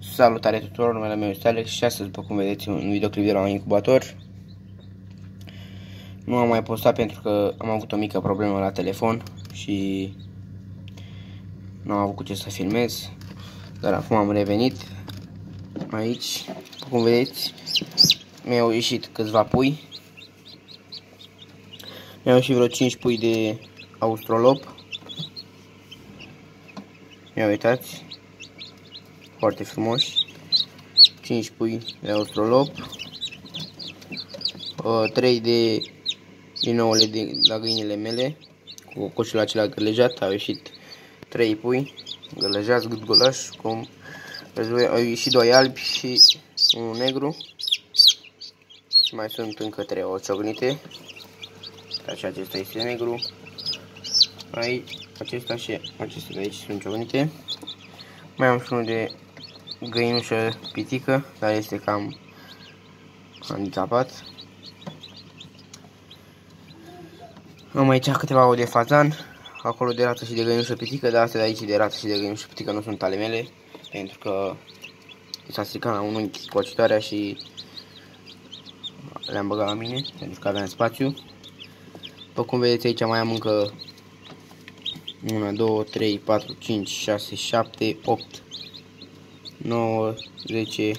Salutare tuturor, numele meu este Alex și astăzi, după cum vedeți, un videoclip de la un incubator. Nu am mai postat pentru că am avut o mică problemă la telefon și nu am avut cu ce să filmez. Dar acum am revenit aici, după cum vedeți, mi-au ieșit câțiva pui. Mi-au ieșit vreo 5 pui de austrolop. Ia uitați, foarte frumoși. 5 pui de austrolop. 3 de din ouăle de la găinile mele. Cu coșul acela gălejat au ieșit 3 pui. Gălejați, gât cum au ieșit 2 albi și unul negru. Și mai sunt încă 3 ociognite. Și acesta este negru. Aici, acesta și acestea de aici sunt ciognite mai am și unul de găinușă pitică, dar este cam handicapat. Am aici câteva ouă de fazan, acolo de rată și de găinușă pitică, dar astea de aici de rată și de găinușă pitică nu sunt ale mele, pentru că s-a stricat la un unchi cocitoarea și le-am băgat la mine, pentru că aveam spațiu. După cum vedeți aici mai am încă 1, 2, 3, 4, 5, 6, 7, 8 9, 10,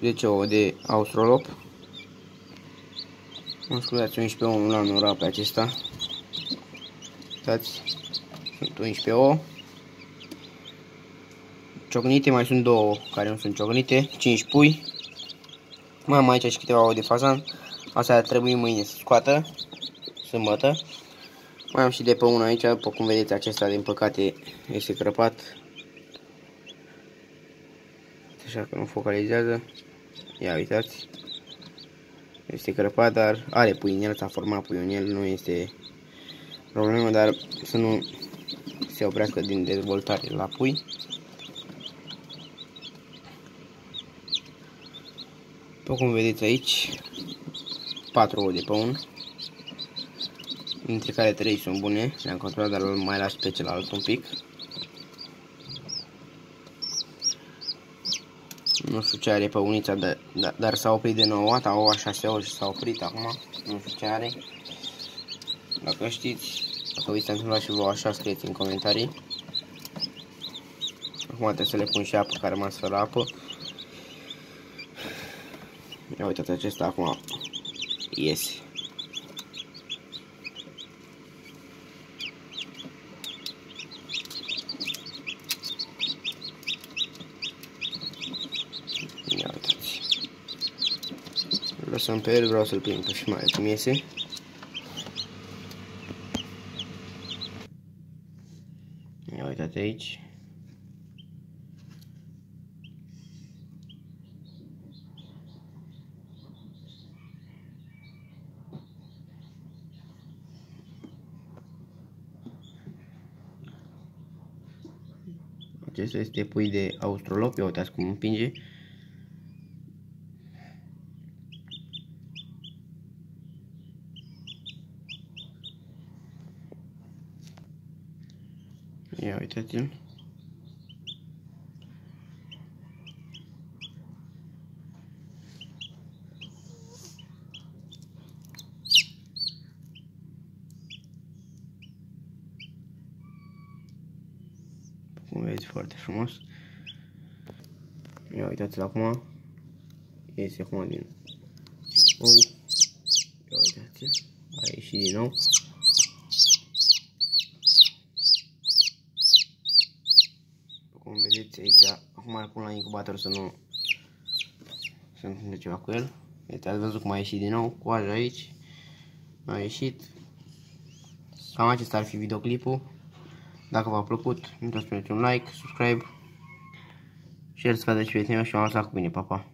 10 ouă de austrolop. Mă scuzați, 11 ouă, nu l-am numărat pe acesta. Uitați, sunt 11 ouă. Ciocnite, mai sunt două care nu sunt ciocnite, 5 pui. Mai am aici și câteva ouă de fazan. Asta ar trebui mâine să scoată, sâmbătă. Mai am și de pe unul aici, după cum vedeți, acesta din păcate este crăpat. Așa că nu focalizează. Ia uitați. Este crăpat, dar are pui în el, s-a format pui în el, nu este problemă, dar să nu se oprească din dezvoltare la pui. După cum vedeți aici, 4 ouă de păun dintre care 3 sunt bune, le-am controlat, dar mai las pe celălalt un pic. Nu știu ce are pe unița, dar, dar, dar s-a oprit de nou dată, au 6 ori și s-a oprit acum, nu știu ce are. Dacă știți, dacă vi s-a întâmplat și vă așa, scrieți în comentarii. Acum trebuie să le pun și apă, care a rămas fără apă. Ia uitați acesta acum iese. Lăsăm pe el, vreau să-l prind pe mai cum iese. Ia uitați aici. Acesta este pui de austrolop, ia uitați cum împinge. Ia uitați-l. Cum vezi, foarte frumos. Ia uitați-l acum. Iese acum din ou. Ia uitați-l. A ieșit din nou. Cum vedeți aici, acum îl pun la incubator să nu se întâmple ceva cu el. Uite, ați văzut cum a ieșit din nou, coaja aici, a ieșit. Cam acesta ar fi videoclipul. Dacă v-a plăcut, nu uitați să un like, subscribe, share să vedeți și prietenii și m-am lăsat cu bine, papa. Pa.